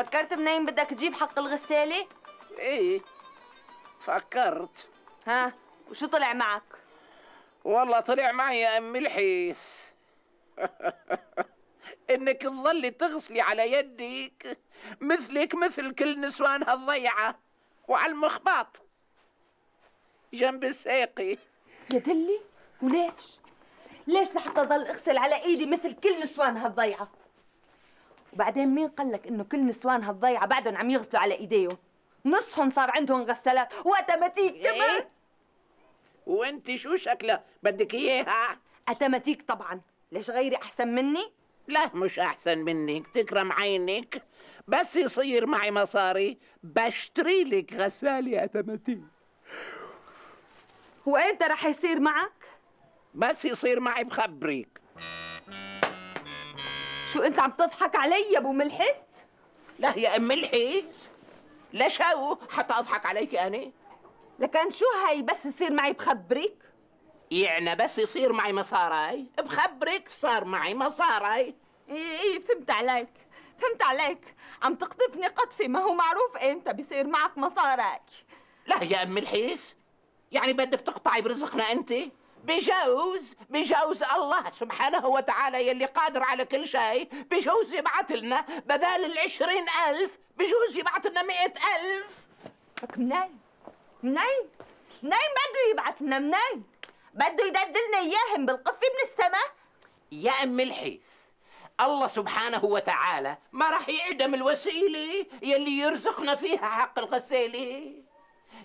فكرت منين بدك تجيب حق الغسالة؟ إيه فكرت ها وشو طلع معك؟ والله طلع معي يا ام الحيس إنك تظلي تغسلي على يدك مثلك مثل كل نسوانها الضيعة وعلى المخباط جنب الساقي يا دلي وليش؟ ليش لحتى ضل أغسل على إيدي مثل كل نسوانها الضيعة؟ وبعدين مين قال لك إنه كل نسوانها الضيعة بعدهم عم يغسلوا على إيديهم؟ نصهم صار عندهم غسالات واتماتيك كمان. إيه؟ وأنت شو شكلها؟ بدك إياها؟ اتماتيك طبعا. ليش غيري أحسن مني؟ لا مش أحسن منك تكرم عينك. بس يصير معي مصاري. بشتري لك غسالة اتماتيك وإنت رح يصير معك؟ بس يصير معي بخبرك. شو انت عم تضحك علي يا ابو ملحت؟ لا يا ام الحيس لا شو حتى اضحك عليك أنا؟ لكن شو هاي بس يصير معي بخبرك؟ يعني بس يصير معي مصاري. بخبرك صار معي مصاري. إيه إيه فهمت عليك. فهمت عليك. عم تقطفني قطفي ما هو معروف إمتى بيصير معك مصارك لا يا ام الحيس يعني بدك تقطعي برزقنا أنت؟ بجوز بجوز الله سبحانه وتعالى يلي قادر على كل شيء بجوز يبعث لنا بدل العشرين ألف بجوز يبعث لنا مئة ألف لك منين؟ منين؟ منين بده يبعث لنا منين؟ بده يدللنا اياهم بالقفة من السماء؟ يا أم الحيس الله سبحانه وتعالى ما راح يعدم الوسيلة يلي يرزقنا فيها حق الغسالة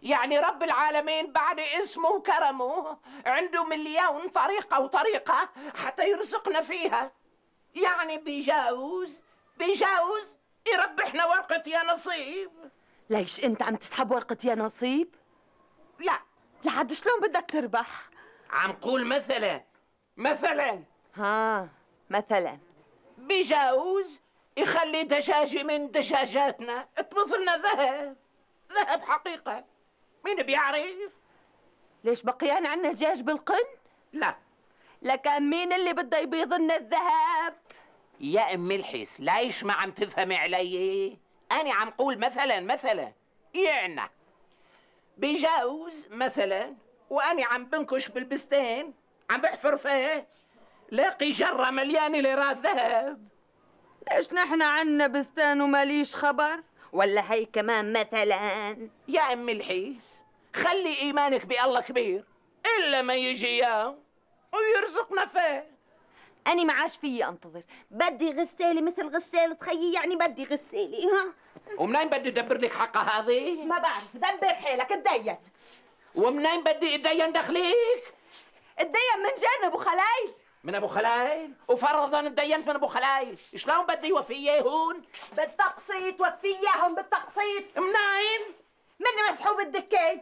يعني رب العالمين بعد اسمه وكرمه عنده مليون طريقة وطريقة حتى يرزقنا فيها. يعني بيجاوز بيجاوز يربحنا ورقة يا نصيب. ليش انت عم تسحب ورقة يا نصيب؟ لا. لحد شلون بدك تربح؟ عم قول مثلا مثلا. ها مثلا. بيجاوز يخلي دجاجة من دجاجاتنا. تبطلنا ذهب ذهب حقيقة. مين بيعرف؟ ليش بقيان عنا دجاج بالقن؟ لا لكن مين اللي بده يبيض لنا الذهب؟ يا أم الحس ليش ما عم تفهمي علي؟ أنا عم قول مثلا مثلا يعني بجوز مثلا وأنا عم بنكش بالبستان عم بحفر فيه لاقي جرة مليانة ليرات ذهب ليش نحن عنا بستان وماليش خبر؟ ولا هي كمان مثلا يا أم الحيس خلي إيمانك بألله كبير إلا ما يجي يوم ويرزقنا فيه أنا ما عاش فيي أنتظر بدي غسالة مثل غسالة خيي يعني بدي غسالة ها ومنين بدي أدبر لك حقها هذه؟ ما بعرف دبر حيلك اتدين ومنين بدي أتدين دخليك؟ اتدين من جنب أبو خلايل من أبو خلايل وفرضا تدينت من أبو خلايل شلون بدي يوفي هون؟ بالتقسيط وفي اياهم بالتقسيط منين؟ مني مسحوب الدكين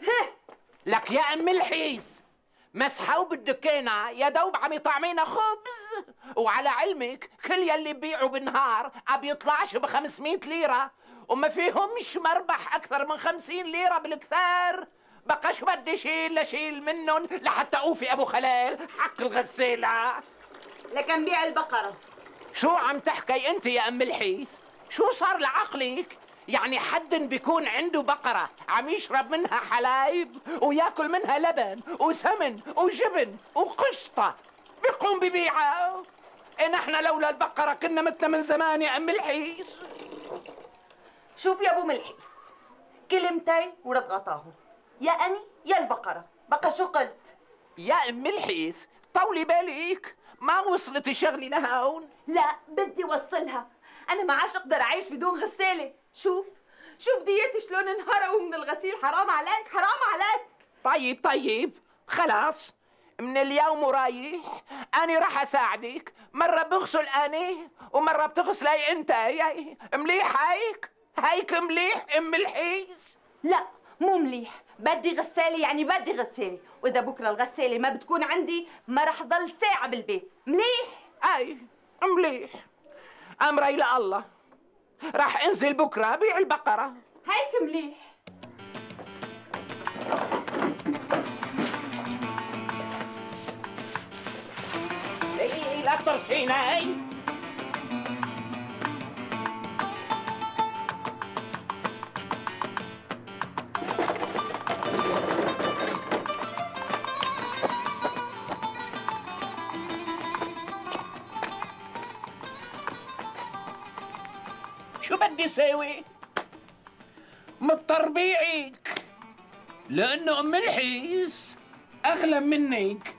لك يا أم الحيس. مسحوا بالدكينة يا دوب عم يطعمينا خبز. وعلى علمك كل يلي بيعوا بالنهار عم يطلعش ب 500 ليرة. وما فيهمش مربح أكثر من 50 ليرة بالكثار بقى شو بدي شيل لشيل منهم لحتى أوفي أبو خلال حق الغسالة لكن بيع البقرة. شو عم تحكي أنت يا أم الحيس؟ شو صار لعقلك؟ يعني حد بيكون عنده بقرة عم يشرب منها حلايب وياكل منها لبن وسمن وجبن وقشطة. بيقوم ببيعها إيه نحن لولا البقرة كنا متنا من زمان يا أم الحيس شوف يا أبو ملحيس كلمتين ورد غطاهم يا أني يا البقرة. بقى شو قلت؟ يا أم الحيس طولي بالك. ما وصلت شغلي لهون. لا بدي وصلها أنا ما عاش أقدر أعيش بدون غسالة. شوف شوف ديتي شلون انهرقوا من الغسيل. حرام عليك حرام عليك. طيب طيب. خلاص. من اليوم ورايح أنا راح أساعدك. مرة بغسل أنا ومرة بتغسلي أنت. ياي مليح هيك؟ هيك مليح أم الحيس لا مو مليح. بدي غسالة يعني بدي غسالة وإذا بكرة الغسالة ما بتكون عندي ما رح ضل ساعة بالبيت. مليح؟ أي مليح. أمري لله. راح انزل بكرة بيع البقرة. هيك مليح إيه لا ترشيني شو بدي ساوي مضطر بيعك لأنه أم الحيس أغلى منك.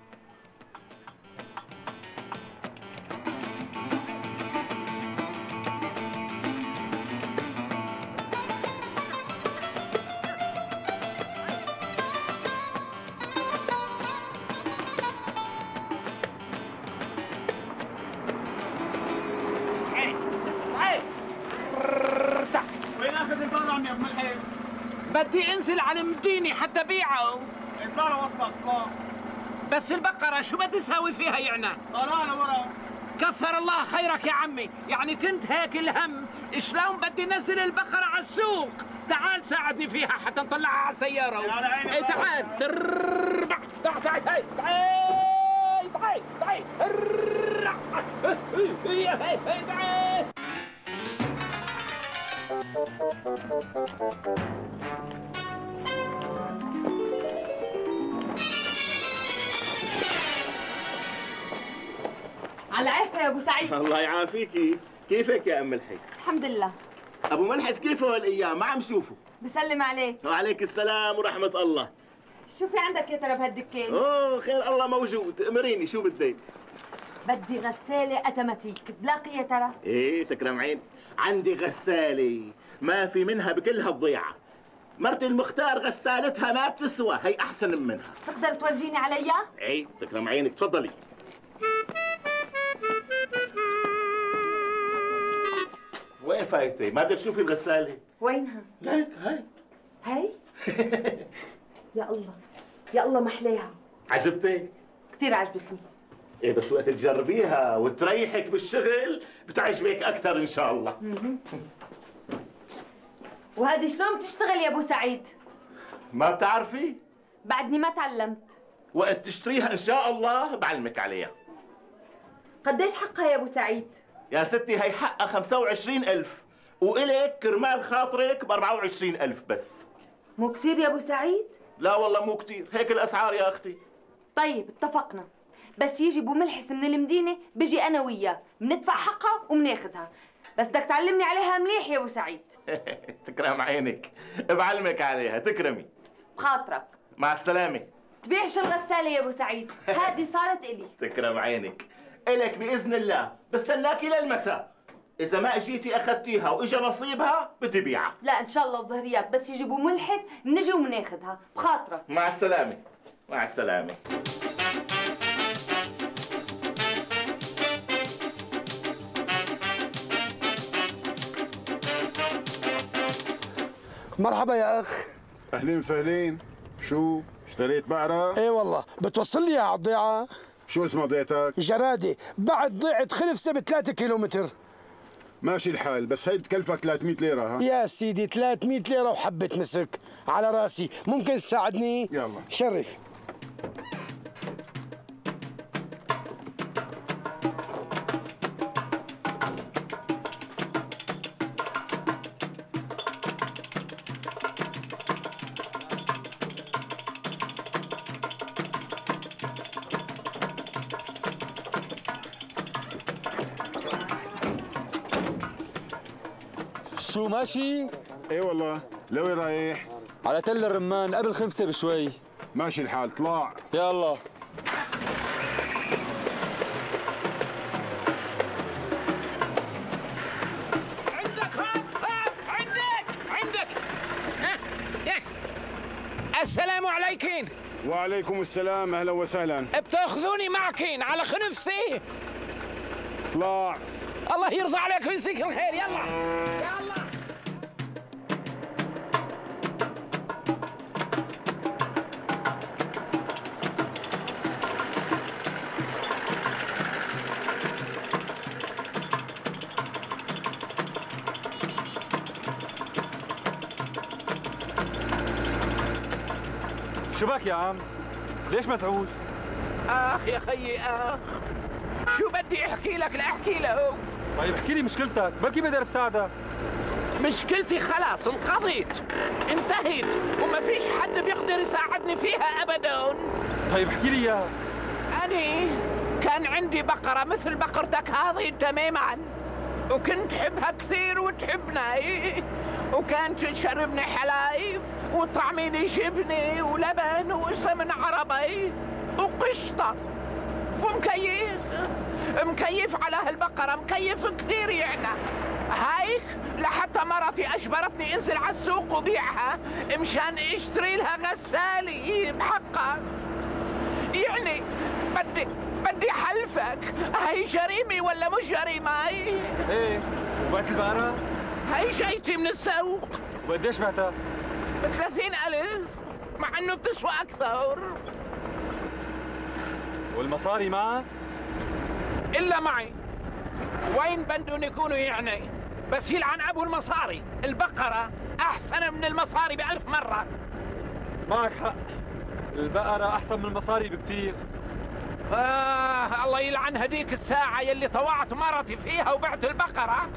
مديني حتى بيعه اطلع لوسطك اطلع بس البقرة شو بدي ساوي فيها يعني؟ طلع لورا كثر الله خيرك يا عمي. يعني كنت هيك الهم. شلون بدي نزل البقرة على السوق؟ تعال ساعدني فيها حتى نطلعها على السيارة. إيه تعال تربع. تعال تعال. تعال تعال تعال تعال تعال يا أبو سعيد. الله يعافيكي. كيفك يا أم الحي الحمد لله. أبو ملحس كيفه هالايام ما عم شوفه. بسلم عليك. وعليك السلام ورحمة الله. شو في عندك يا ترى بهالدكان أوه خير الله موجود. امريني شو بدك بدي غسالة اتوماتيك بلاقي يا ترى؟ إيه تكرم عين. عندي غسالة. ما في منها بكلها الضيعة. مرتي المختار غسالتها ما بتسوى. هي أحسن منها. تقدر تورجيني عليها؟ إيه تكرم عينك. تفضلي. وين فايتي ما بدك تشوفي الغساله وينها ليك هاي هي يا الله يا الله محلاها عجبتك كثير عجبتني. إيه بس وقت تجربيها وتريحك بالشغل بتعجبك أكثر إن شاء الله. وهذه شلون بتشتغل يا أبو سعيد؟ ما بتعرفي؟ بعدني ما تعلمت. وقت تشتريها إن شاء الله بعلمك عليها. قديش حقها يا أبو سعيد؟ يا ستي هي حقها 25000 وإلك كرمال خاطرك ب 24000 بس. مو كثير يا أبو سعيد؟ لا والله مو كتير هيك الأسعار يا أختي. طيب اتفقنا. بس يجي أبو ملحس من المدينة بيجي أنا وياه. بندفع حقها وبناخذها. بس بدك تعلمني عليها مليح يا أبو سعيد. تكرم عينك. بعلمك عليها. تكرمي. بخاطرك. مع السلامة. تبيعش الغسالة يا أبو سعيد. هذه صارت إلي. تكرم عينك. إلك بإذن الله. بستناكي للمساء إذا ما أجيتي أخذتيها وإجا نصيبها بدي بيعها لا إن شاء الله الظهريات. بس يجي ابو ملحس بنجي وبناخذها بخاطرك. مع السلامة. مع السلامة. مرحبا يا أخ. أهلين وسهلين. شو اشتريت بقرة؟ إيه والله. بتوصل لي على الضيعه شو اسمها ضيعتك جرادي بعد ضيعه خلفسه ب 3 كيلومتر. ماشي الحال بس هي بتكلفك 300 ليرة ها؟ يا سيدي 300 ليرة وحبة مسك على راسي. ممكن تساعدني؟ يلا. شرف. شو ماشي؟ إيه والله لوين رايح. على تل الرمان قبل خمسة بشوي. ماشي الحال طلع. يلا. عندك هاب هاب عندك عندك. السلام عليكم وعليكم السلام أهلا وسهلا. بتأخذوني معكين على خنفسي؟ طلع. الله يرضى عليك ويجزيك الخير يلا. شو بك يا عم؟ ليش مزعوج؟ آخ يا خيي آخ. شو بدي أحكي لك؟ لاحكي له. طيب احكي لي مشكلتك بركي بقدر بساعدك مشكلتي خلاص انقضيت انتهت وما فيش حد بيقدر يساعدني فيها ابدا. طيب احكي لي إياها. أني كان عندي بقرة مثل بقرتك هذه تماما وكنت حبها كثير وتحبنا وكانت تشربني حلايب وطعميني جبنة ولبن وسمن عربي وقشطة. ومكيف مكيف على هالبقرة مكيف كثير يعني. هايك لحتى مرتي أجبرتني أنزل على السوق وبيعها مشان اشتري لها غسالة بحقها. يعني بدي بدي حلفك هاي جريمة ولا مش جريمة؟ إيه وبعت البقرة؟ هاي جايتي من السوق. وقديش بعتها؟ ب 30 ألف مع إنه بتسوى أكثر. والمصاري معها؟ إلا معي. وين بدهم يكونوا يعني؟ بس يلعن أبو المصاري. البقرة أحسن من المصاري بألف مرة. معك حق. البقرة أحسن من المصاري بكتير. آه الله يلعن هديك الساعة يلي طوعت مرتي فيها وبعت البقرة.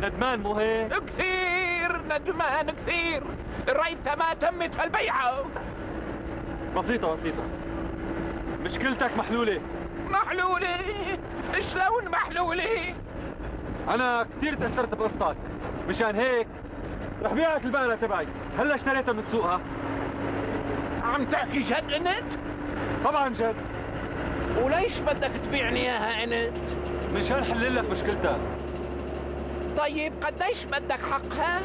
ندمان مو هيك؟ كثير ندمان كثير. ريت ما تمت هالبيعة بسيطة بسيطة. مشكلتك محلولة. محلولة؟ شلون محلولة؟ أنا كتير تأثرت بقصتك. مشان هيك رح بيعك البقرة تبعي. هلا اشتريتها من سوقها. عم تحكي جد إنت؟ طبعا جد. وليش بدك تبيعني إياها إنت؟ مشان حلل لك مشكلتك. طيب قديش بدك حقها؟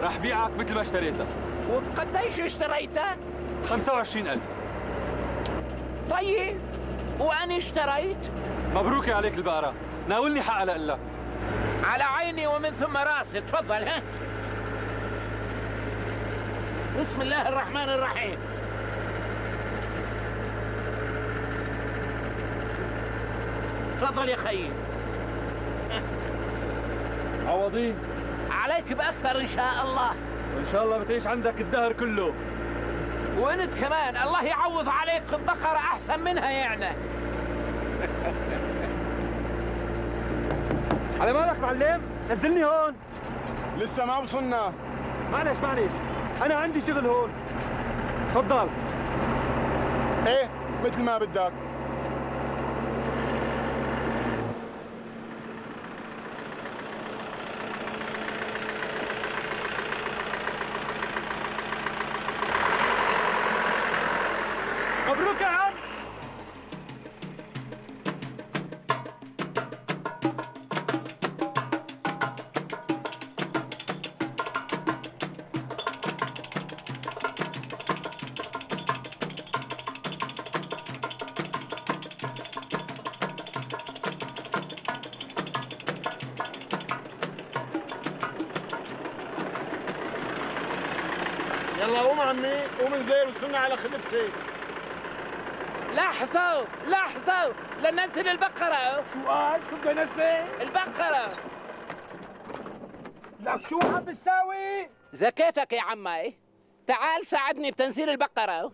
رح بيعك مثل ما اشتريتها. وبقديش اشتريتها؟ 25000 طيب وأنا اشتريت؟ مبروك عليك البقرة. ناولني حقها لك على عيني ومن ثم راسي. تفضل ها. بسم الله الرحمن الرحيم. تفضل يا خيي. عوضين عليك بأكثر إن شاء الله. وإن شاء الله بتعيش عندك الدهر كله. وإنت كمان. الله يعوض عليك بقرة أحسن منها يعني. على مالك معلم؟ نزلني هون. لسه ما وصلنا. معلش معلش. أنا عندي شغل هون. تفضل. إيه مثل ما بدك. يلا قوم عمي قوم انزل وصلنا على خلفسي لحظة لحظة لننزل البقرة شو قال؟ شو بدي انزل؟ البقرة لك شو عم بتساوي؟ زكيتك يا عمي تعال ساعدني بتنزيل البقرة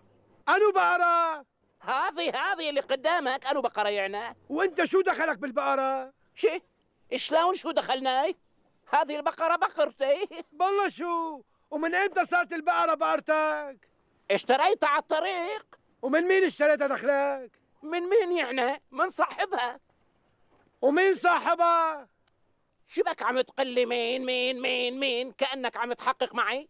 أنو بقرة؟ هذه هذه اللي قدامك أنا بقرة يعني وأنت شو دخلك بالبقرة؟ شي شلون شو دخلناي هذه البقرة بقرتي بالله شو؟ ومن إمتى صارت البقرة بقرتك؟ اشتريتها على الطريق. ومن مين اشتريتها دخلك؟ من مين يعني؟ من صاحبها. ومين صاحبها؟ شبك عم تقول لي مين مين مين مين؟ كأنك عم تحقق معي.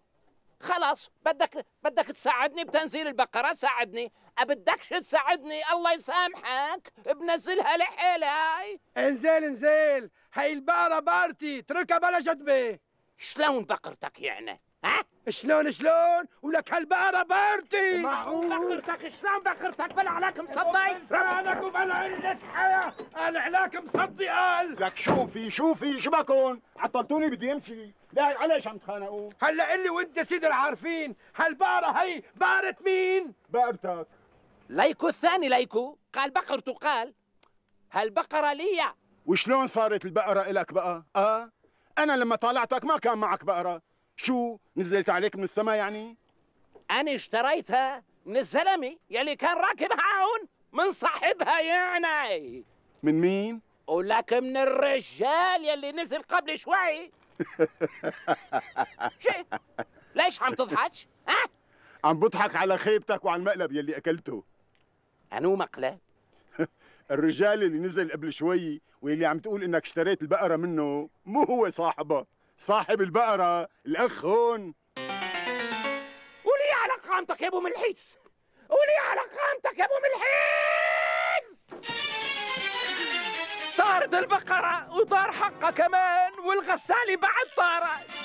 خلاص بدك بدك تساعدني بتنزيل البقرة؟ ساعدني. أبدكش تساعدني؟ الله يسامحك. بنزلها لحالي. انزل انزل هاي البقرة بقرتي اتركها بلا جدبة شلون بقرتك يعني؟ ها؟ شلون شلون؟ ولك هالبقرة بقرتي بقرتك شلون بقرتك بلا عليك مصدي. لك وبلا عندك حياة. قال علاك مصدي قال. لك شوفي شوفي شبكون عطلتوني بدي امشي. لا علاش عم تخانقوا؟ هلا قل لي وانت سيد العارفين. هالبقرة هي بقرة مين؟ بقرتك ليكو الثاني ليكو. قال بقرته قال هالبقرة ليا. وشلون صارت البقرة إلك بقى؟ آه؟ أنا لما طالعتك ما كان معك بقرة. شو نزلت عليك من السما يعني؟ أنا اشتريتها من الزلمة يلي كان راكبها هون من صاحبها يعني من مين؟ ولك من الرجال يلي نزل قبل شوي شي ليش عم تضحك؟ ها؟ عم بضحك على خيبتك وعلى المقلب يلي أكلته أنو مقلب؟ الرجال اللي نزل قبل شوي واللي عم تقول إنك اشتريت البقرة منه مو هو صاحبها صاحب البقرة الأخ هون. ولي على قامتك يا أبو ملحيس. ولي على قامتك يا أبو ملحيس. طارت البقرة وطار حقها كمان والغسالة بعد طارت.